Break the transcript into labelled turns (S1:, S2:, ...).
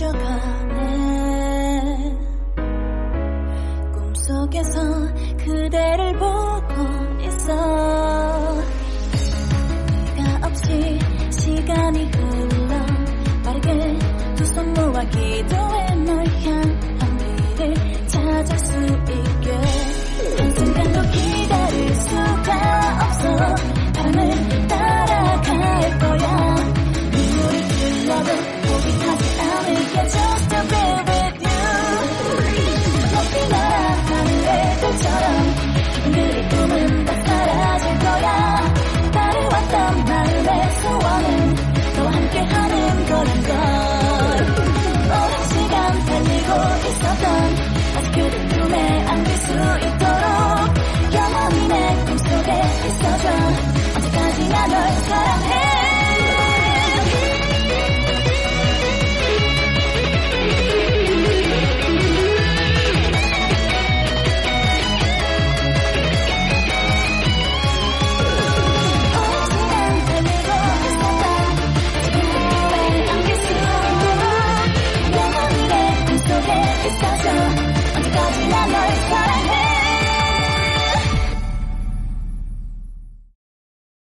S1: 잊어가네. 꿈속에서 그대를 보고 있어. 네가 없이 시간이 흘러 빠르게 두 손 모아 기도해 널 향한 길을 찾을 수 있게. 한순간도 기다릴 수가 없어. 오랜 시간 달리고 있었던 아직 그대 꿈에 안길 수 있도록